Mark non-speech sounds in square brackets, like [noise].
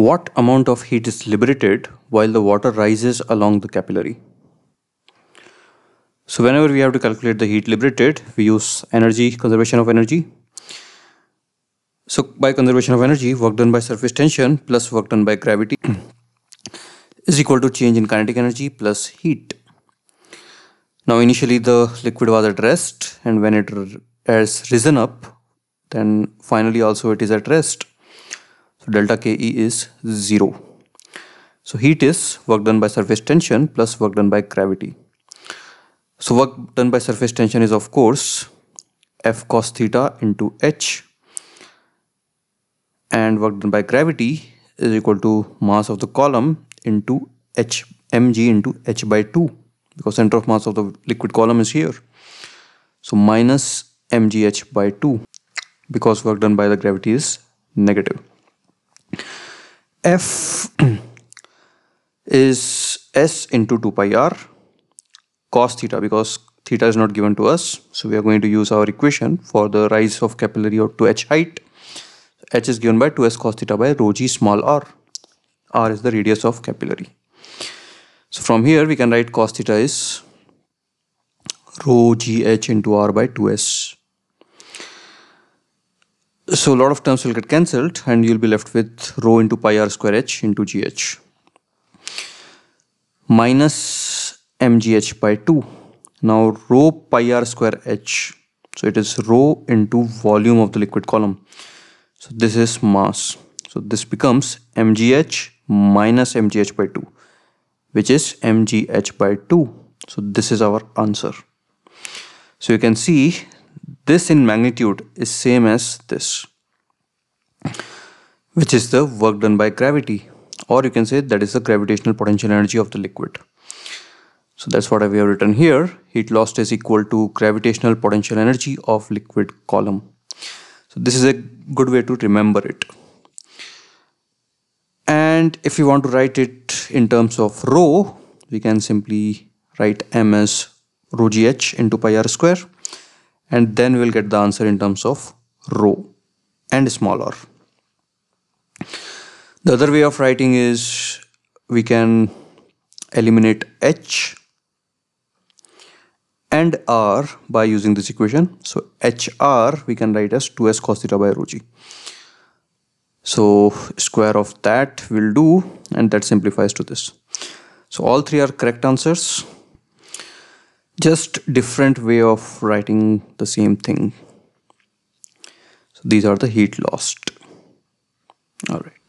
What amount of heat is liberated while the water rises along the capillary? So whenever we have to calculate the heat liberated, we use energy, conservation of energy. So by conservation of energy, work done by surface tension plus work done by gravity [clears throat] is equal to change in kinetic energy plus heat. Now initially the liquid was at rest and when it has risen up, then finally also it is at rest. So delta Ke is 0. So heat is work done by surface tension plus work done by gravity. So work done by surface tension is of course F cos theta into H and work done by gravity is equal to mass of the column into H mg into H by 2 because center of mass of the liquid column is here. So minus mgh by 2 because work done by the gravity is negative. F [clears throat] is S into 2 pi r cos theta because theta is not given to us. So we are going to use our equation for the rise of capillary or to h height. h is given by 2s cos theta by rho g small r. r is the radius of capillary. So from here we can write cos theta is rho gh into r by 2s. So a lot of terms will get cancelled and you'll be left with rho into pi r square h into gh minus mgh by 2. Now rho pi r square h. So it is rho into volume of the liquid column. So this is mass. So this becomes mgh minus mgh by 2 which is mgh by 2. So this is our answer. So you can see this in magnitude is same as this which is the work done by gravity or you can say that is the gravitational potential energy of the liquid. So that's what we have written here. Heat lost is equal to gravitational potential energy of liquid column. So this is a good way to remember it. And if you want to write it in terms of rho, we can simply write m as rho gh into pi r square and then we'll get the answer in terms of rho and smaller. The other way of writing is we can eliminate h and r by using this equation. So hr we can write as 2s cos theta by rho g. So square of that will do and that simplifies to this. So all three are correct answers just different way of writing the same thing. So these are the heat lost. All right